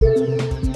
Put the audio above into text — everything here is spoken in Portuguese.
Música